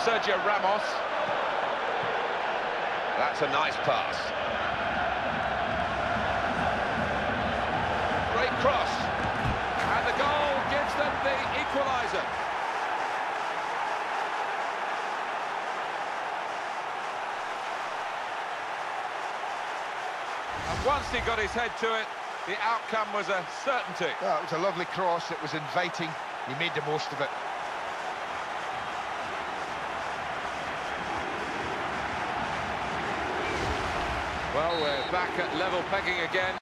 Sergio Ramos. That's a nice pass. Great cross. And the goal gives them the equaliser. And once he got his head to it, the outcome was a certainty. Oh, it was a lovely cross, it was inviting, he made the most of it. Well, we're back at level pegging again.